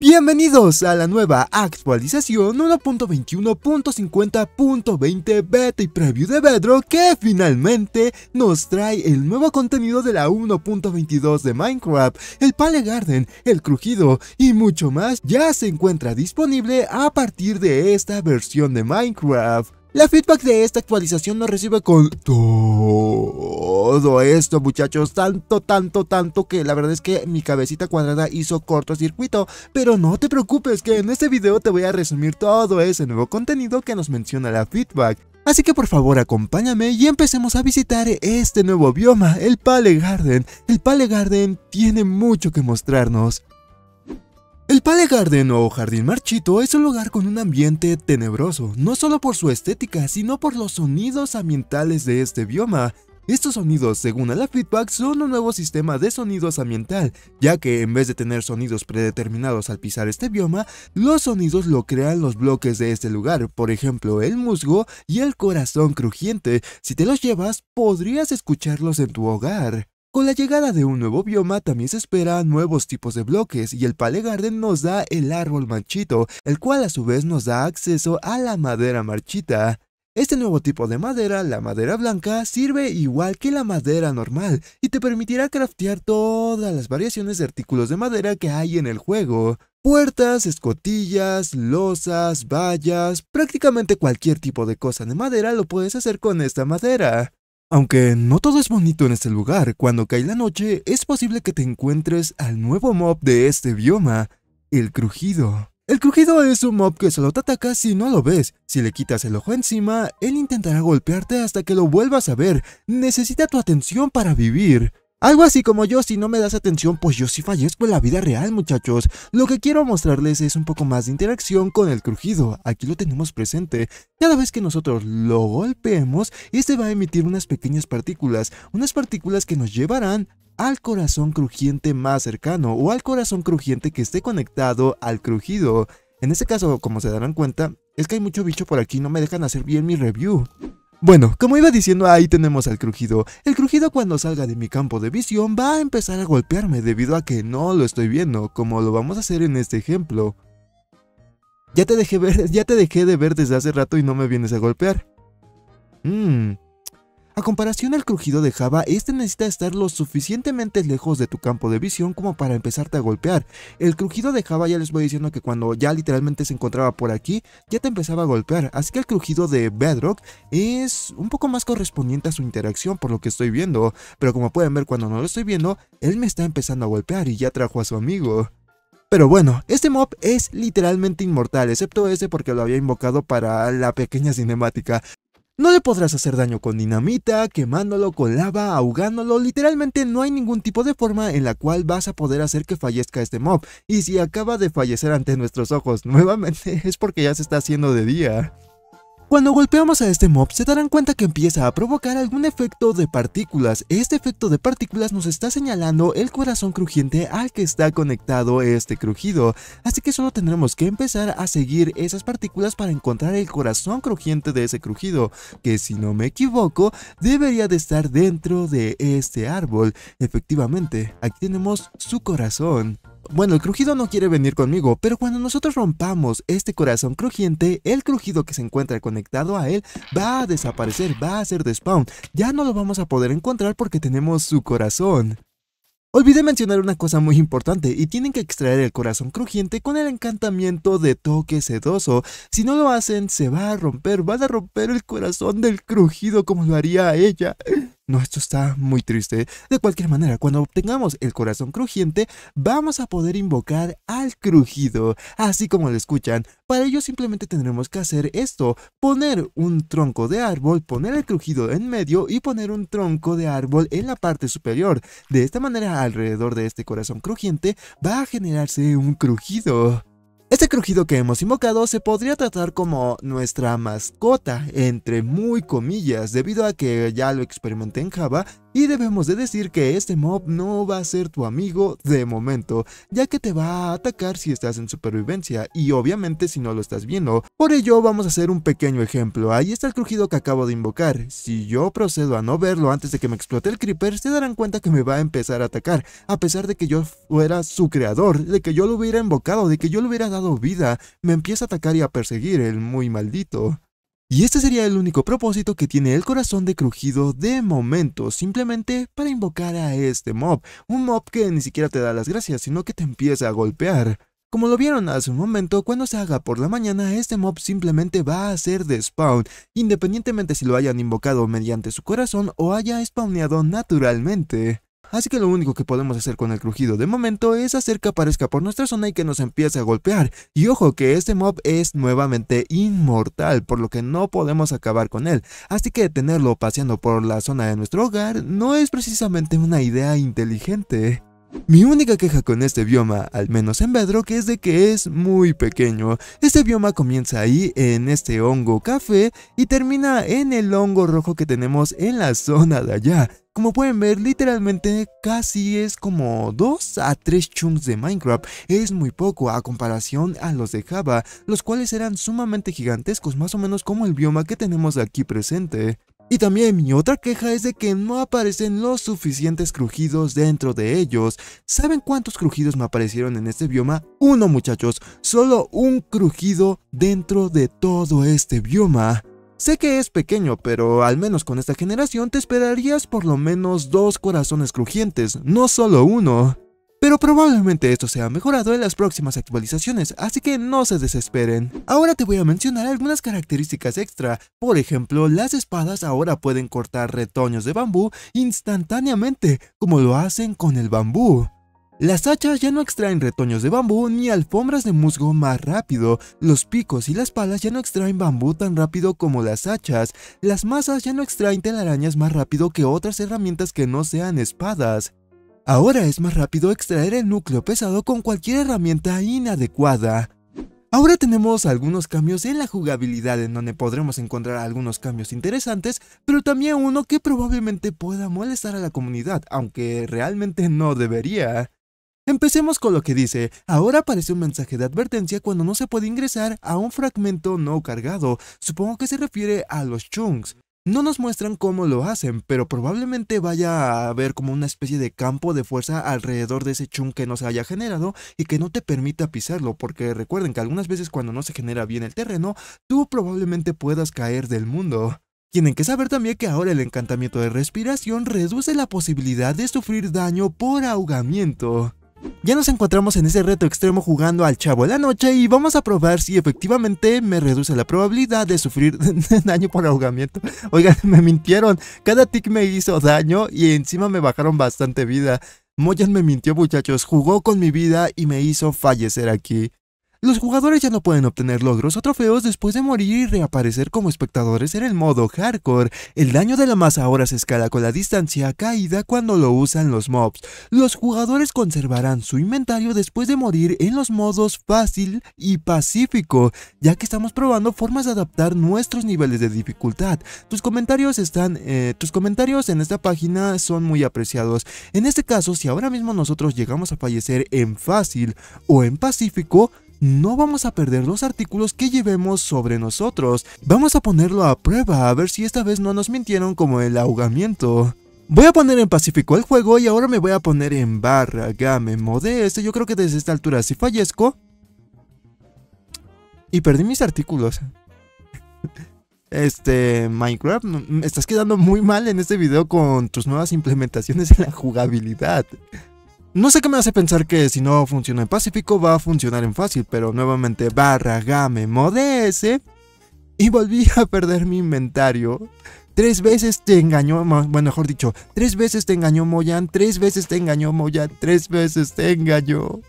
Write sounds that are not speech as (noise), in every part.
Bienvenidos a la nueva actualización 1.21.50.20 beta y preview de Bedrock que finalmente nos trae el nuevo contenido de la 1.22 de Minecraft, el Pale Garden, el crujido y mucho más ya se encuentra disponible a partir de esta versión de Minecraft. La feedback de esta actualización nos recibe con todo esto muchachos, tanto, tanto, tanto que la verdad es que mi cabecita cuadrada hizo cortocircuito, pero no te preocupes que en este video te voy a resumir todo ese nuevo contenido que nos menciona la feedback. Así que por favor acompáñame y empecemos a visitar este nuevo bioma, el Pale Garden. El Pale Garden tiene mucho que mostrarnos. El Pale Garden o Jardín Marchito es un lugar con un ambiente tenebroso, no solo por su estética, sino por los sonidos ambientales de este bioma. Estos sonidos, según la feedback, son un nuevo sistema de sonidos ambiental, ya que en vez de tener sonidos predeterminados al pisar este bioma, los sonidos lo crean los bloques de este lugar, por ejemplo el musgo y el corazón crujiente. Si te los llevas, podrías escucharlos en tu hogar. Con la llegada de un nuevo bioma también se esperan nuevos tipos de bloques y el Pale Garden nos da el árbol marchito, el cual a su vez nos da acceso a la madera marchita. Este nuevo tipo de madera, la madera blanca, sirve igual que la madera normal y te permitirá craftear todas las variaciones de artículos de madera que hay en el juego. Puertas, escotillas, losas, vallas, prácticamente cualquier tipo de cosa de madera lo puedes hacer con esta madera. Aunque no todo es bonito en este lugar, cuando cae la noche es posible que te encuentres al nuevo mob de este bioma, el crujido. El crujido es un mob que solo te ataca si no lo ves. Si le quitas el ojo encima, él intentará golpearte hasta que lo vuelvas a ver. Necesita tu atención para vivir. Algo así como yo, si no me das atención, pues yo sí fallezco en la vida real, muchachos. Lo que quiero mostrarles es un poco más de interacción con el crujido. Aquí lo tenemos presente. Cada vez que nosotros lo golpeemos, este va a emitir unas pequeñas partículas. Unas partículas que nos llevarán al corazón crujiente más cercano o al corazón crujiente que esté conectado al crujido. En este caso, como se darán cuenta, es que hay mucho bicho por aquí, no me dejan hacer bien mi review. Bueno, como iba diciendo, ahí tenemos al crujido. El crujido cuando salga de mi campo de visión va a empezar a golpearme debido a que no lo estoy viendo, como lo vamos a hacer en este ejemplo. Ya te dejé ver, ya te dejé de ver desde hace rato y no me vienes a golpear. Mmm, a comparación al crujido de Java, este necesita estar lo suficientemente lejos de tu campo de visión como para empezarte a golpear. El crujido de Java ya les voy diciendo que cuando ya literalmente se encontraba por aquí, ya te empezaba a golpear. Así que el crujido de Bedrock es un poco más correspondiente a su interacción por lo que estoy viendo. Pero como pueden ver cuando no lo estoy viendo, él me está empezando a golpear y ya trajo a su amigo. Pero bueno, este mob es literalmente inmortal, excepto ese porque lo había invocado para la pequeña cinemática. No le podrás hacer daño con dinamita, quemándolo con lava, ahogándolo, literalmente no hay ningún tipo de forma en la cual vas a poder hacer que fallezca este mob. Y si acaba de fallecer ante nuestros ojos (laughs) nuevamente es porque ya se está haciendo de día. Cuando golpeamos a este mob se darán cuenta que empieza a provocar algún efecto de partículas. Este efecto de partículas nos está señalando el corazón crujiente al que está conectado este crujido. Así que solo tendremos que empezar a seguir esas partículas para encontrar el corazón crujiente de ese crujido, que si no me equivoco debería de estar dentro de este árbol. Efectivamente, aquí tenemos su corazón. Bueno, el crujido no quiere venir conmigo, pero cuando nosotros rompamos este corazón crujiente, el crujido que se encuentra conectado a él va a desaparecer, va a ser despawn. Ya no lo vamos a poder encontrar porque tenemos su corazón. Olvidé mencionar una cosa muy importante y tienen que extraer el corazón crujiente con el encantamiento de toque sedoso. Si no lo hacen, se va a romper, van a romper el corazón del crujido como lo haría ella. No, esto está muy triste. De cualquier manera, cuando obtengamos el corazón crujiente, vamos a poder invocar al crujido, así como lo escuchan. Para ello simplemente tendremos que hacer esto, poner un tronco de árbol, poner el crujido en medio y poner un tronco de árbol en la parte superior. De esta manera, alrededor de este corazón crujiente va a generarse un crujido. Este crujido que hemos invocado se podría tratar como nuestra mascota, entre muy comillas, debido a que ya lo experimenté en Java Y debemos de decir que este mob no va a ser tu amigo de momento, ya que te va a atacar si estás en supervivencia y obviamente si no lo estás viendo. Por ello vamos a hacer un pequeño ejemplo, ahí está el crujido que acabo de invocar. Si yo procedo a no verlo antes de que me explote el creeper, se darán cuenta que me va a empezar a atacar, a pesar de que yo fuera su creador, de que yo lo hubiera invocado, de que yo le hubiera dado vida, me empieza a atacar y a perseguir el muy maldito. Y este sería el único propósito que tiene el corazón de crujido de momento, simplemente para invocar a este mob, un mob que ni siquiera te da las gracias, sino que te empieza a golpear. Como lo vieron hace un momento, cuando se haga por la mañana, este mob simplemente va a ser de spawn, independientemente si lo hayan invocado mediante su corazón o haya spawneado naturalmente. Así que lo único que podemos hacer con el crujido de momento es hacer que aparezca por nuestra zona y que nos empiece a golpear. Y ojo que este mob es nuevamente inmortal, por lo que no podemos acabar con él. Así que tenerlo paseando por la zona de nuestro hogar no es precisamente una idea inteligente. Mi única queja con este bioma, al menos en Bedrock, es de que es muy pequeño. Este bioma comienza ahí en este hongo café y termina en el hongo rojo que tenemos en la zona de allá. Como pueden ver, literalmente casi es como 2 a 3 chunks de Minecraft. Es muy poco a comparación a los de Java, los cuales eran sumamente gigantescos, más o menos como el bioma que tenemos aquí presente. Y también mi otra queja es de que no aparecen los suficientes crujidos dentro de ellos. ¿Saben cuántos crujidos me aparecieron en este bioma? Uno muchachos, solo un crujido dentro de todo este bioma. Sé que es pequeño, pero al menos con esta generación te esperarías por lo menos dos corazones crujientes, no solo uno. Pero probablemente esto sea mejorado en las próximas actualizaciones, así que no se desesperen. Ahora te voy a mencionar algunas características extra. Por ejemplo, las espadas ahora pueden cortar retoños de bambú instantáneamente, como lo hacen con el bambú. Las hachas ya no extraen retoños de bambú ni alfombras de musgo más rápido, los picos y las palas ya no extraen bambú tan rápido como las hachas, las masas ya no extraen telarañas más rápido que otras herramientas que no sean espadas. Ahora es más rápido extraer el núcleo pesado con cualquier herramienta inadecuada. Ahora tenemos algunos cambios en la jugabilidad en donde podremos encontrar algunos cambios interesantes, pero también uno que probablemente pueda molestar a la comunidad, aunque realmente no debería. Empecemos con lo que dice, ahora aparece un mensaje de advertencia cuando no se puede ingresar a un fragmento no cargado, supongo que se refiere a los chunks. No nos muestran cómo lo hacen, pero probablemente vaya a haber como una especie de campo de fuerza alrededor de ese chunk que no se haya generado y que no te permita pisarlo, porque recuerden que algunas veces cuando no se genera bien el terreno, tú probablemente puedas caer del mundo. Tienen que saber también que ahora el encantamiento de respiración reduce la posibilidad de sufrir daño por ahogamiento. Ya nos encontramos en ese reto extremo jugando al chavo de la noche y vamos a probar si efectivamente me reduce la probabilidad de sufrir (laughs) daño por ahogamiento. Oigan, (laughs) me mintieron, cada tic me hizo daño y encima me bajaron bastante vida. Moyan me mintió muchachos, jugó con mi vida y me hizo fallecer aquí. Los jugadores ya no pueden obtener logros o trofeos después de morir y reaparecer como espectadores en el modo hardcore. El daño de la masa ahora se escala con la distancia caída cuando lo usan los mobs. Los jugadores conservarán su inventario después de morir en los modos fácil y pacífico, ya que estamos probando formas de adaptar nuestros niveles de dificultad. Tus comentarios están, eh, tus comentarios en esta página son muy apreciados. En este caso, si ahora mismo nosotros llegamos a fallecer en fácil o en pacífico, no vamos a perder los artículos que llevemos sobre nosotros. Vamos a ponerlo a prueba a ver si esta vez no nos mintieron como el ahogamiento. Voy a poner en Pacífico el juego y ahora me voy a poner en barra game mode este. Yo creo que desde esta altura si fallezco... Y perdí mis artículos. (laughs) Este, Minecraft, me estás quedando muy mal en este video con tus nuevas implementaciones en la jugabilidad. No sé qué me hace pensar que si no funciona en Pacífico va a funcionar en fácil, pero nuevamente barra game mode S y volví a perder mi inventario. Tres veces te engañó, bueno, mejor dicho, tres veces te engañó Moyan, tres veces te engañó Moyan, tres veces te engañó.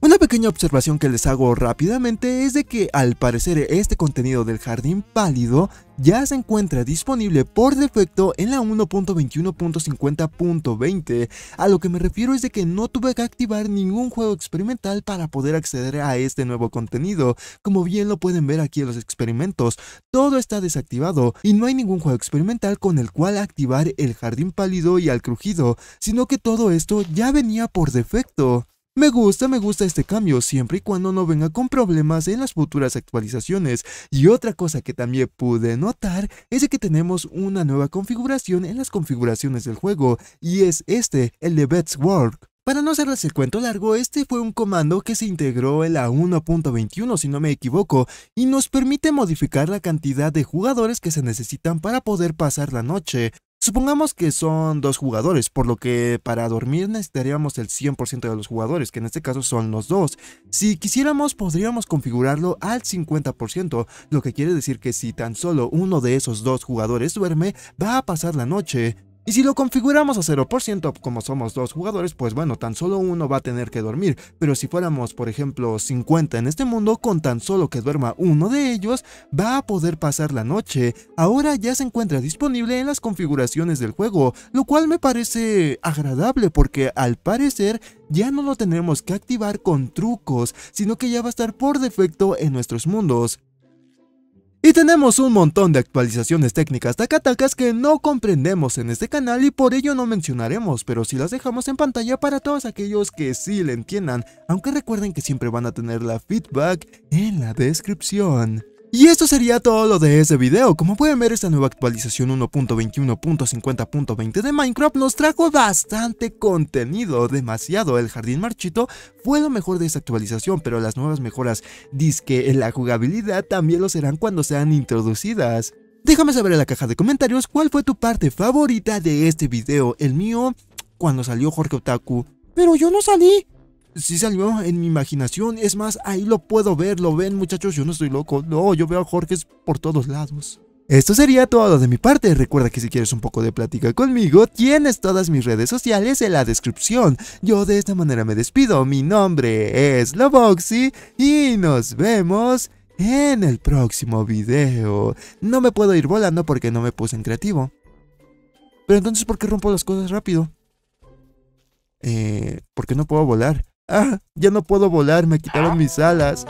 Una pequeña observación que les hago rápidamente es de que al parecer este contenido del jardín pálido ya se encuentra disponible por defecto en la 1.21.50.20. A lo que me refiero es de que no tuve que activar ningún juego experimental para poder acceder a este nuevo contenido. Como bien lo pueden ver aquí en los experimentos, todo está desactivado y no hay ningún juego experimental con el cual activar el jardín pálido y al crujido, sino que todo esto ya venía por defecto. Me gusta, me gusta este cambio, siempre y cuando no venga con problemas en las futuras actualizaciones. Y otra cosa que también pude notar es que tenemos una nueva configuración en las configuraciones del juego, y es este, el de Bets Work. Para no hacerles el cuento largo, este fue un comando que se integró en la 1.21 si no me equivoco, y nos permite modificar la cantidad de jugadores que se necesitan para poder pasar la noche. Supongamos que son dos jugadores, por lo que para dormir necesitaríamos el 100% de los jugadores, que en este caso son los dos. Si quisiéramos podríamos configurarlo al 50%, lo que quiere decir que si tan solo uno de esos dos jugadores duerme, va a pasar la noche. Y si lo configuramos a 0%, como somos dos jugadores, pues bueno, tan solo uno va a tener que dormir. Pero si fuéramos, por ejemplo, 50 en este mundo, con tan solo que duerma uno de ellos, va a poder pasar la noche. Ahora ya se encuentra disponible en las configuraciones del juego, lo cual me parece agradable porque al parecer ya no lo tenemos que activar con trucos, sino que ya va a estar por defecto en nuestros mundos. Y tenemos un montón de actualizaciones técnicas tacatacas que no comprendemos en este canal y por ello no mencionaremos, pero sí las dejamos en pantalla para todos aquellos que sí le entiendan, aunque recuerden que siempre van a tener la feedback en la descripción. Y esto sería todo lo de este video, como pueden ver esta nueva actualización 1.21.50.20 de Minecraft nos trajo bastante contenido, demasiado, el jardín marchito fue lo mejor de esta actualización, pero las nuevas mejoras disque en la jugabilidad también lo serán cuando sean introducidas. Déjame saber en la caja de comentarios cuál fue tu parte favorita de este video, el mío, cuando salió Jorge Otaku, pero yo no salí. Sí salió en mi imaginación, es más, ahí lo puedo ver, lo ven muchachos, yo no estoy loco, no, yo veo a Jorge por todos lados. Esto sería todo de mi parte, recuerda que si quieres un poco de plática conmigo, tienes todas mis redes sociales en la descripción. Yo de esta manera me despido, mi nombre es Loboxy y nos vemos en el próximo video. No me puedo ir volando porque no me puse en creativo. Pero entonces, ¿por qué rompo las cosas rápido? Eh, ¿por qué no puedo volar? Ah, ya no puedo volar, me quitaron mis alas.